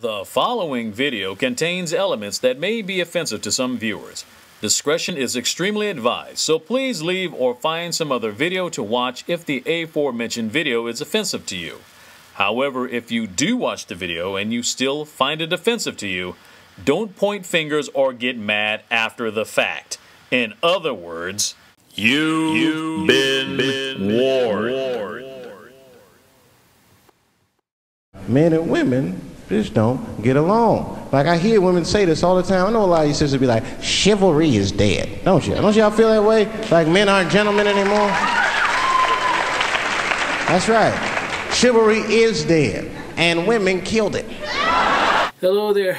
The following video contains elements that may be offensive to some viewers. Discretion is extremely advised, so please leave or find some other video to watch if the aforementioned video is offensive to you. However, if you do watch the video and you still find it offensive to you, don't point fingers or get mad after the fact. In other words, you've, you've been, been warned. Men and women just don't get along. Like I hear women say this all the time. I know a lot of you sisters be like, chivalry is dead. Don't you? Don't y'all feel that way? Like men aren't gentlemen anymore? That's right. Chivalry is dead. And women killed it. Hello there.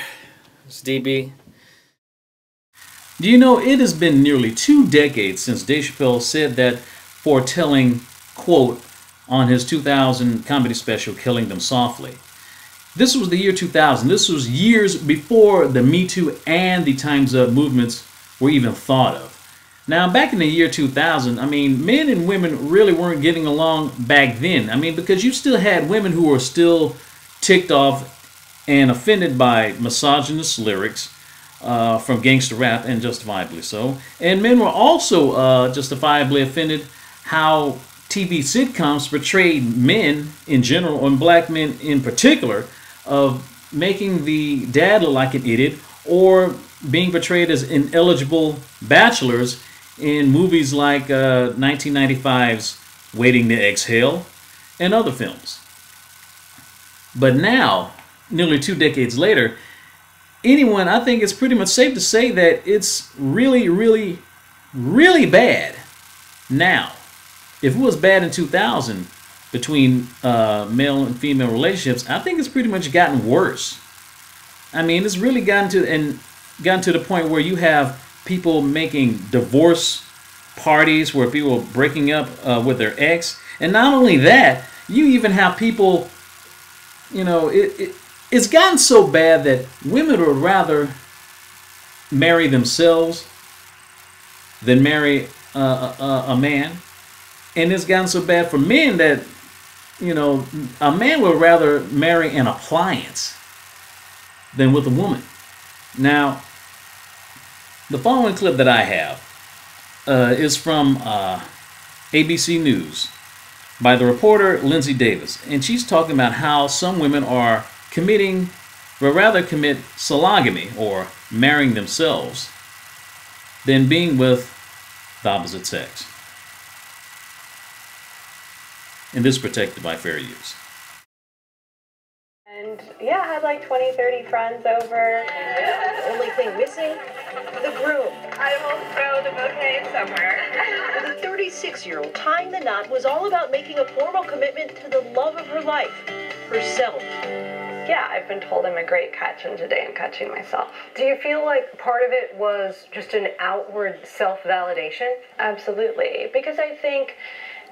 It's DB. Do you know it has been nearly two decades since Dave Chappelle said that foretelling quote on his 2000 comedy special, Killing Them Softly. This was the year 2000. This was years before the Me Too and the Time's Up movements were even thought of. Now, back in the year 2000, I mean, men and women really weren't getting along back then. I mean, because you still had women who were still ticked off and offended by misogynist lyrics uh, from gangster rap, and justifiably so. And men were also uh, justifiably offended how TV sitcoms portrayed men in general, and black men in particular, of making the dad look like an idiot or being portrayed as ineligible bachelors in movies like uh, 1995's Waiting to Exhale and other films. But now, nearly two decades later, anyone, I think it's pretty much safe to say that it's really, really, really bad now. If it was bad in 2000 between uh, male and female relationships, I think it's pretty much gotten worse. I mean, it's really gotten to and gotten to the point where you have people making divorce parties where people are breaking up uh, with their ex, and not only that, you even have people. You know, it, it it's gotten so bad that women would rather marry themselves than marry uh, a, a, man. And it's gotten so bad for men that, you know, a man would rather marry an appliance than with a woman. Now, the following clip that I have uh, is from uh, ABC News by the reporter Linsey Davis. And she's talking about how some women are committing, but rather commit sologamy or marrying themselves than being with the opposite sex. And this is protected by fair use. And yeah, I had like 20, 30 friends over. The only thing missing, the groom. I will throw the bouquet somewhere. The 36 year old, tying the knot was all about making a formal commitment to the love of her life, herself. Yeah, I've been told I'm a great catch, and today I'm catching myself. Do you feel like part of it was just an outward self validation? Absolutely. Because I think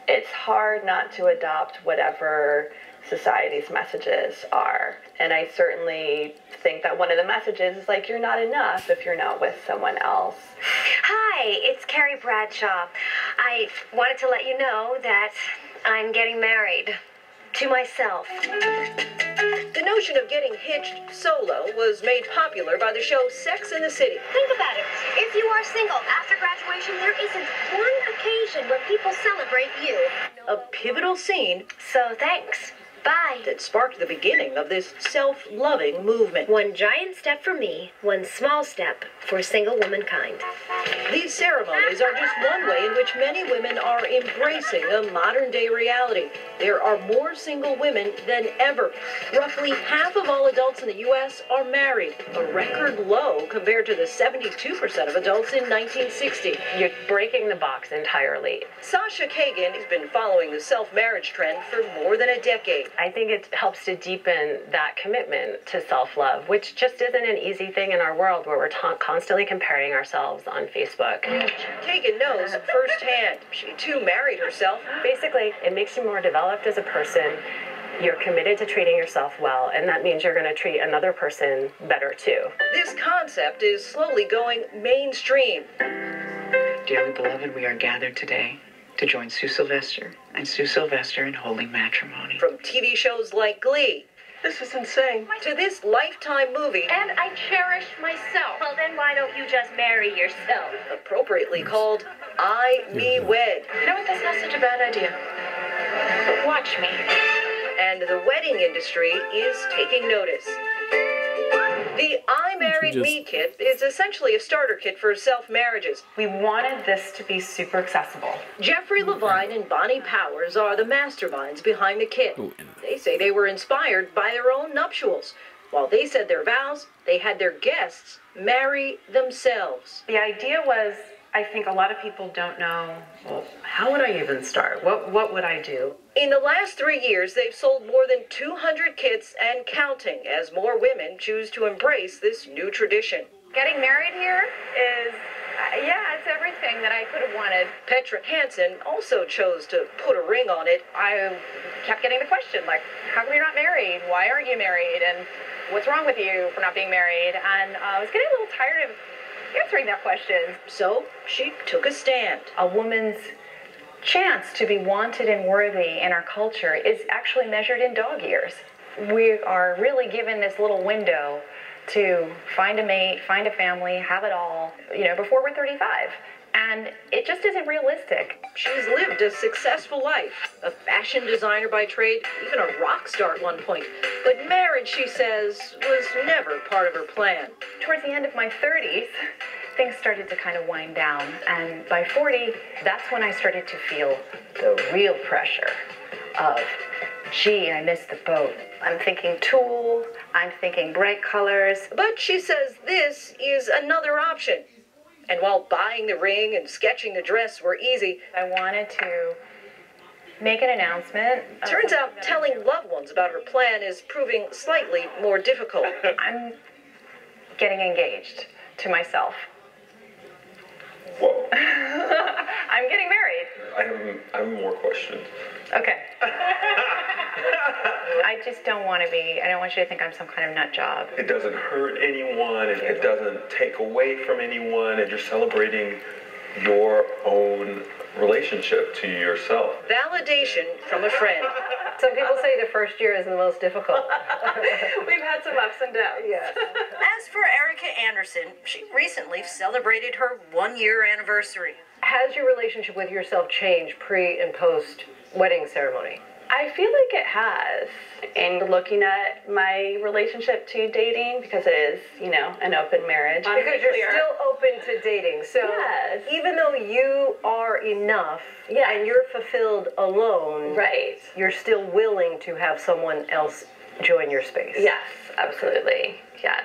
it's hard not to adopt whatever society's messages are. And I certainly think that one of the messages is like, you're not enough if you're not with someone else. Hi, it's Carrie Bradshaw. I wanted to let you know that I'm getting married to myself. The notion of getting hitched solo was made popular by the show Sex in the City. Think about it. If you are single after graduation, there isn't one occasion where people celebrate you. A pivotal scene. So thanks. Bye. That sparked the beginning of this self loving movement. One giant step for me, one small step for single womankind. These ceremonies are just one way in which many women are embracing a modern day reality. There are more single women than ever. Roughly half of all adults in the U.S. are married, a record low compared to the 72% of adults in 1960. You're breaking the box entirely. Sasha Cagen has been following the self marriage trend for more than a decade. I think it helps to deepen that commitment to self love, which just isn't an easy thing in our world where we're ta- constantly comparing ourselves on Facebook. Cagen knows firsthand. She too married herself. Basically, it makes you more developed as a person. You're committed to treating yourself well, and that means you're going to treat another person better too. This concept is slowly going mainstream. Dearly beloved, we are gathered today to join Sue Sylvester and Sue Sylvester in holy matrimony. From TV shows like Glee This is insane. To this lifetime movie. And I cherish myself. Well, then why don't you just marry yourself? Appropriately called I Me Wed. You know what? That's not such a bad idea. Watch me. And the wedding industry is taking notice. The I Married just- Me kit is essentially a starter kit for self marriages. We wanted this to be super accessible. Jeffrey Levine and Bonnie Powers are the masterminds behind the kit. They say they were inspired by their own nuptials. While they said their vows, they had their guests marry themselves. The idea was I think a lot of people don't know, well, how would I even start? What what would I do? In the last three years, they've sold more than 200 kits and counting as more women choose to embrace this new tradition. Getting married here is, uh, yeah, it's everything that I could have wanted. Petra Hansen also chose to put a ring on it. I kept getting the question, like, how come you're not married? Why aren't you married? And what's wrong with you for not being married? And uh, I was getting a little tired of answering that question. So she took a stand. A woman's chance to be wanted and worthy in our culture is actually measured in dog years. We are really given this little window to find a mate, find a family, have it all, you know, before we're 35. And it just isn't realistic. She's lived a successful life, a fashion designer by trade, even a rock star at one point. But marriage, she says, was never part of her plan. Towards the end of my 30s, things started to kind of wind down. And by 40, that's when I started to feel the real pressure of, gee, I missed the boat. I'm thinking tulle, I'm thinking bright colors. But she says this is another option. And while buying the ring and sketching the dress were easy, I wanted to make an announcement. turns out telling loved ones about her plan is proving slightly more difficult. I'm getting engaged to myself. Whoa. I'm getting married. I have, I have more questions. Okay. I just don't want to be, I don't want you to think I'm some kind of nut job. It doesn't hurt anyone, and it doesn't take away from anyone, and you're celebrating your own relationship to yourself. Validation from a friend. Some people say the first year is the most difficult. We've had some ups and downs. yes. As for Erica Anderson, she recently celebrated her one year anniversary. Has your relationship with yourself changed pre and post wedding ceremony? I feel like it has. In looking at my relationship to dating, because it is, you know, an open marriage. Because you're Clear. still open to dating. So Yes. even though you are enough Yes. and you're fulfilled alone, Right. you're still willing to have someone else join your space. Yes, absolutely. Yes.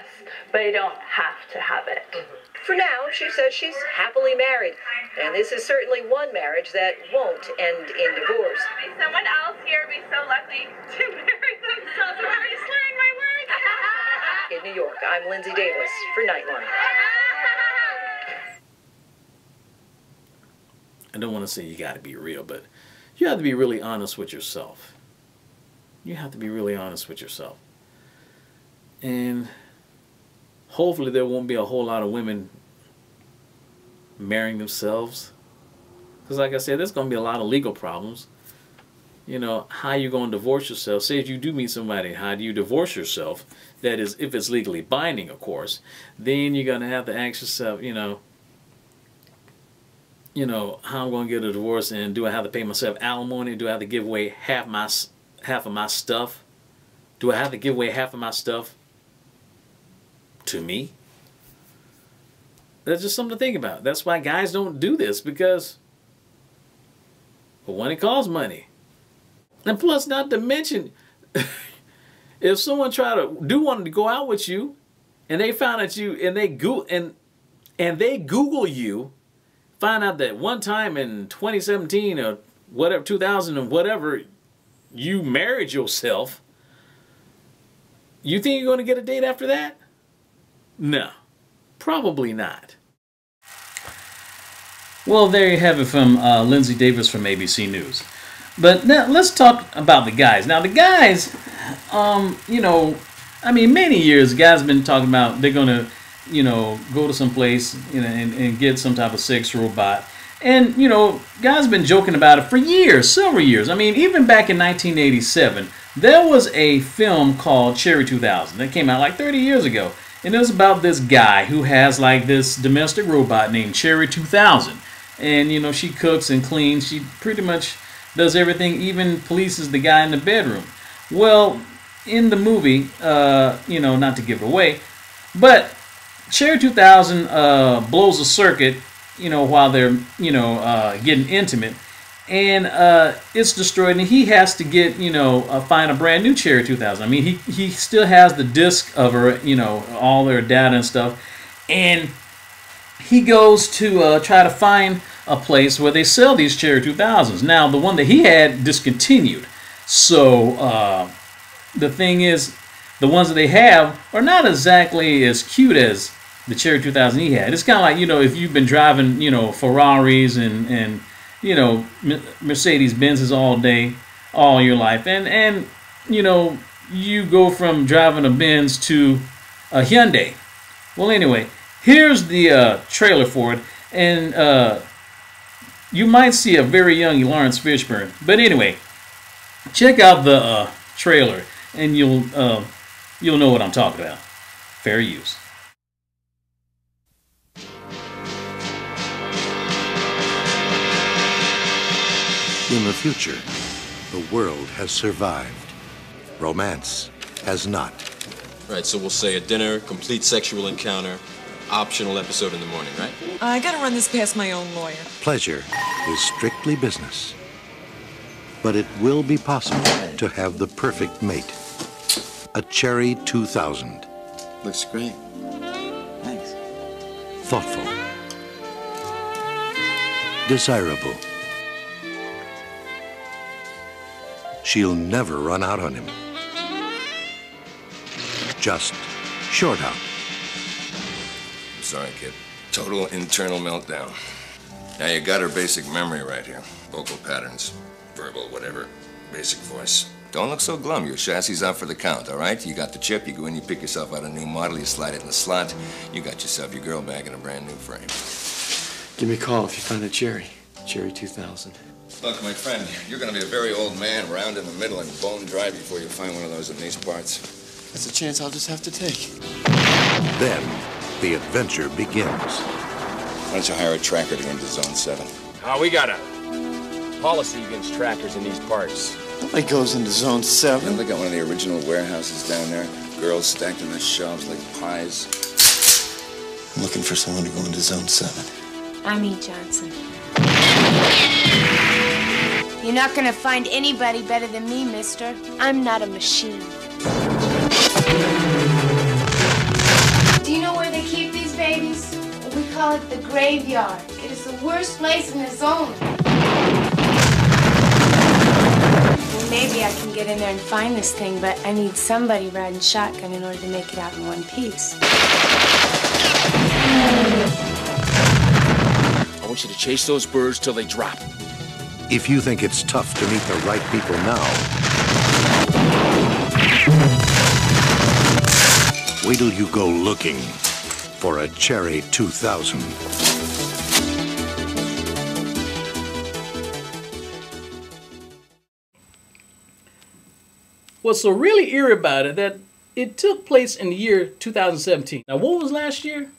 But I don't have to have it. Mm-hmm. For now, she says she's happily married, and this is certainly one marriage that won't end in divorce. Someone else here be so lucky to marry themselves. I'm already slurring my words. In New York, I'm Linsey Davis for Nightline. I don't want to say you got to be real, but you have to be really honest with yourself. You have to be really honest with yourself. And hopefully there won't be a whole lot of women marrying themselves. Because like I said, there's going to be a lot of legal problems. You know, how you going to divorce yourself? Say if you do meet somebody, how do you divorce yourself? That is, if it's legally binding, of course. Then you're going to have to ask yourself, you know, you know, how I'm going to get a divorce and do I have to pay myself alimony? Do I have to give away half my half of my stuff? Do I have to give away half of my stuff to me? That's just something to think about. That's why guys don't do this because for one, it costs money. And plus, not to mention, if someone try to do want to go out with you, and they found that you and they go and and they Google you, find out that one time in 2017 or whatever 2000 and whatever, you married yourself. You think you're going to get a date after that? No, probably not. Well, there you have it from uh, Linsey Davis from ABC News. But now let's talk about the guys. Now the guys, um, you know, I mean, many years guys been talking about they're gonna, you know, go to some place you know, and, and get some type of sex robot. And you know, guys been joking about it for years, several years. I mean, even back in 1987, There was a film called Cherry 2000 that came out like 30 years ago. And it was about this guy who has like this domestic robot named Cherry 2000. And, you know, she cooks and cleans. She pretty much does everything, even polices the guy in the bedroom. Well, in the movie, uh, you know, not to give it away, but Cherry 2000 uh, blows a circuit, you know, while they're, you know, uh, getting intimate and uh, it's destroyed, and he has to get you know uh, find a brand new Cherry 2000. I mean, he he still has the disc of her, you know, all their data and stuff, and he goes to uh, try to find a place where they sell these Cherry 2000s. Now, the one that he had discontinued, so uh, the thing is, the ones that they have are not exactly as cute as the Cherry 2000 he had. It's kind of like you know if you've been driving you know Ferraris and and you know, Mercedes Benzes all day, all your life, and and you know, you go from driving a Benz to a Hyundai. Well, anyway, here's the uh, trailer for it, and uh, you might see a very young Laurence Fishburne. But anyway, check out the uh, trailer, and you'll uh, you'll know what I'm talking about. Fair use. In the future, the world has survived. Romance has not. Right, so we'll say a dinner, complete sexual encounter, optional episode in the morning, right? I gotta run this past my own lawyer. Pleasure is strictly business. But it will be possible to have the perfect mate. A Cherry 2000. Looks great. Thanks. Thoughtful. Desirable. She'll never run out on him. Just short out. I'm sorry, kid. Total internal meltdown. Now you got her basic memory right here. Vocal patterns, verbal, whatever. Basic voice. Don't look so glum. Your chassis out for the count, all right? You got the chip, you go in, you pick yourself out a new model, you slide it in the slot, you got yourself your girl back in a brand new frame. Give me a call if you find a Cherry. Cherry 2000. Look, my friend, you're going to be a very old man, round in the middle and bone dry before you find one of those in these parts. That's a chance I'll just have to take. Then, the adventure begins. Why don't you hire a tracker to go into Zone 7? Oh, we got a policy against trackers in these parts. Nobody goes into Zone 7. Yeah, look at one of the original warehouses down there. Girls stacked on the shelves like pies. I'm looking for someone to go into Zone 7. I'm E. Johnson. You're not gonna find anybody better than me, mister. I'm not a machine. Do you know where they keep these babies? We call it the graveyard. It is the worst place in the zone. Well, maybe I can get in there and find this thing, but I need somebody riding shotgun in order to make it out in one piece. I want you to chase those birds till they drop. If you think it's tough to meet the right people now, wait till you go looking for a Cherry 2000. What's so really eerie about it that it took place in the year 2017. Now, what was last year?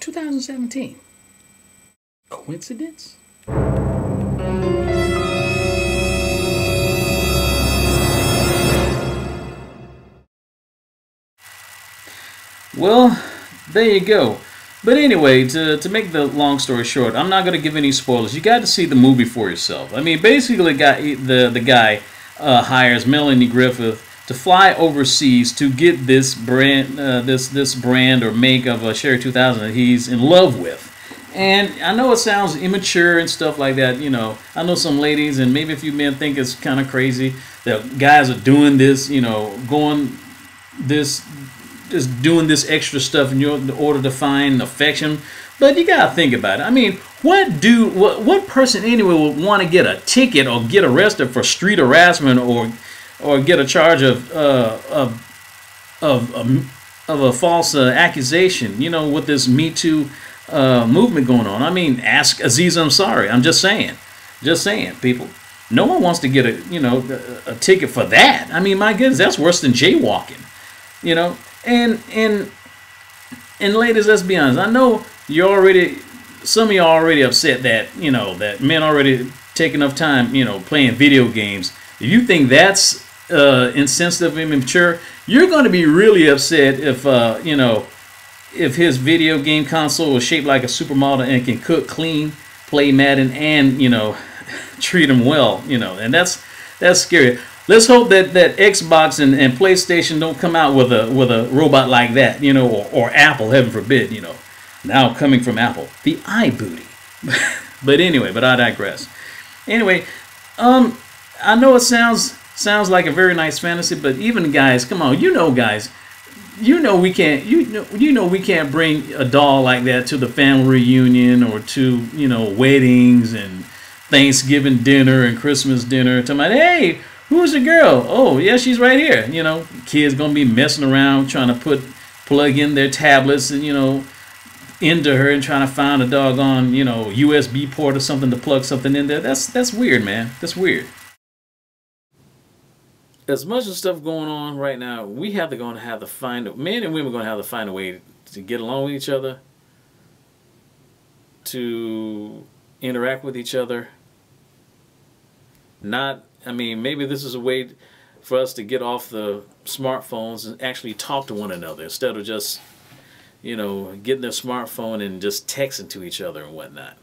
2017. Coincidence? Well, there you go. But anyway, to, to make the long story short, I'm not going to give any spoilers. You got to see the movie for yourself. I mean, basically, guy, the, the guy uh, hires Melanie Griffith to fly overseas to get this brand, uh, this this brand or make of a Cherry 2000 that he's in love with. And I know it sounds immature and stuff like that. You know, I know some ladies and maybe a few men think it's kind of crazy that guys are doing this. You know, going this just doing this extra stuff in, your, in order to find affection. But you gotta think about it. I mean, what do what what person anyway would want to get a ticket or get arrested for street harassment or or get a charge of uh, of of um, of a false uh, accusation? You know, with this Me Too uh, movement going on. I mean, ask Aziz Ansari. I'm just saying, just saying, people. no one wants to get a you know a, a ticket for that. I mean, my goodness, that's worse than jaywalking. You know, and and and ladies, let's be honest. I know you're already some of you are already upset that you know that men already take enough time you know playing video games. If you think that's uh, insensitive and immature, you're going to be really upset if uh, you know if his video game console was shaped like a supermodel and can cook, clean, play Madden, and you know treat him well. You know, and that's that's scary. Let's hope that, that Xbox and, and PlayStation don't come out with a with a robot like that, you know, or, or Apple, heaven forbid, you know. Now coming from Apple, the iBooty. but anyway, but I digress. Anyway, um, I know it sounds sounds like a very nice fantasy, but even guys, come on, you know, guys, you know we can't you know you know we can't bring a doll like that to the family reunion or to you know weddings and Thanksgiving dinner and Christmas dinner. To my hey, who's the girl? Oh yeah, she's right here. You know, kids gonna be messing around trying to put plug in their tablets and you know into her and trying to find a doggone you know USB port or something to plug something in there. That's that's weird, man. That's weird as much as stuff going on right now, we have to go and have to find men and women are going to have to find a way to get along with each other, to interact with each other. Not, I mean, maybe this is a way for us to get off the smartphones and actually talk to one another instead of just, you know, getting their smartphone and just texting to each other and whatnot.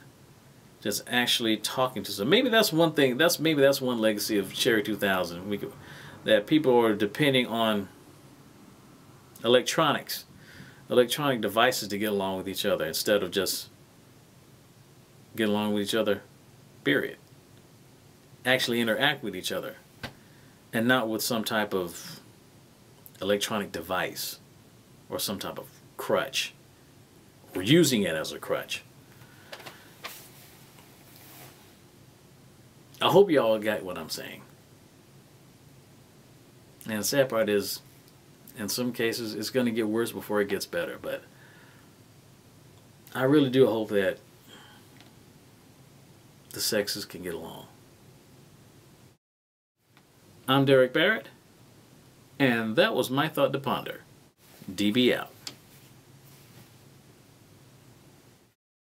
Just actually talking to some. Maybe that's one thing. That's maybe that's one legacy of Cherry 2000. We could that people are depending on electronics, electronic devices to get along with each other instead of just get along with each other, period. Actually interact with each other and not with some type of electronic device or some type of crutch. We're using it as a crutch. I hope y'all got what I'm saying. And the sad part is, in some cases, it's going to get worse before it gets better. But I really do hope that the sexes can get along. I'm Derrick Barrett, and that was my thought to ponder. DB out.